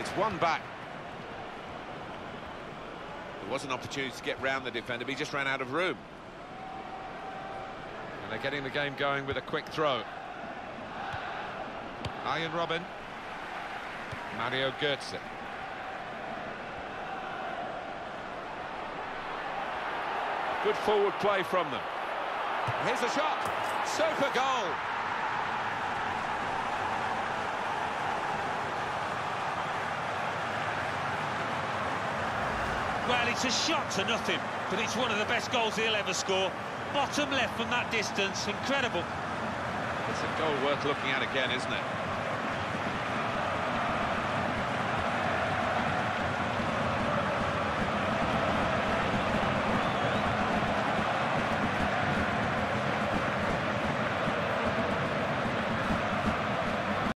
It's one back. There was an opportunity to get round the defender, but he just ran out of room. And they're getting the game going with a quick throw. Arjen Robben. Mario Götze. Good forward play from them. Here's the shot. Super goal. Well, it's a shot to nothing, but it's one of the best goals he'll ever score. Bottom left from that distance, incredible. It's a goal worth looking at again, isn't it?